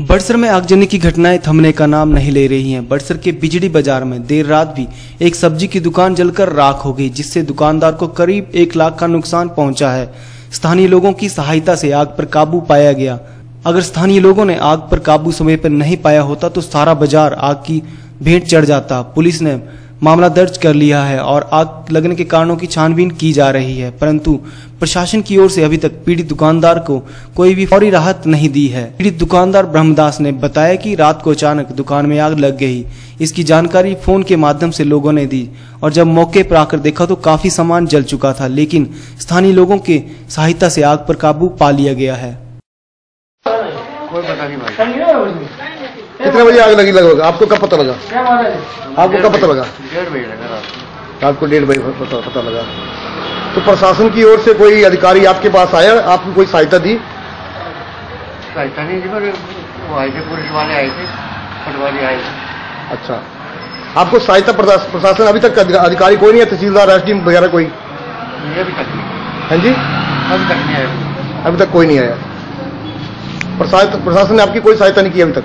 बड़सर में आगजनी की घटनाएँ थमने का नाम नहीं ले रही हैं। बड़सर के बिजली बाज़ार में देर रात भी एक सब्ज़ी की दुकान जलकर राख हो गई, जिससे दुकानदार को करीब एक लाख का नुकसान पहुँचा है। स्थानीय लोगों की सहायता से आग पर काबू पाया गया। अगर स्थानीय लोगों ने आग पर काबू समय पर नहीं पाया होता तो सारा बाज़ार आग की भेंट चढ़ जाता। पुलिस ने मामला दर्ज कर लिया है और आग लगने के कारणों की छानबीन की जा रही है, परंतु प्रशासन की ओर से अभी तक पीड़ित दुकानदार को कोई भी फौरी राहत नहीं दी है। पीड़ित दुकानदार ब्रह्मदास ने बताया कि रात को अचानक दुकान में आग लग गई। इसकी जानकारी फ़ोन के माध्यम से लोगों ने दी और जब मौके पर आकर देखा तो काफ़ी सामान जल चुका था, लेकिन स्थानीय लोगों के सहायता से आग पर काबू पा लिया गया है। कोई पता नहीं कितने बजे आग लगी लगभग? आपको कब पता लगा? आपको कब पता लगा? डेढ़ बजे लगा रात रात डेढ़ बजे पता, पता लगा। तो प्रशासन की ओर से कोई अधिकारी आपके पास आया? आपको कोई सहायता दी? सहायता नहीं वो आए थे पुलिस वाले आए थे पटवारी आए थे। अच्छा। आपको सहायता प्रशासन अभी तक अधिकारी कोई नहीं है? तहसीलदार एस वगैरह कोई? अभी तक नहीं। हाँ जी? अभी तक नहीं आया। अभी तक कोई नहीं आया। प्रशासन ने आपकी कोई सहायता नहीं की अभी तक?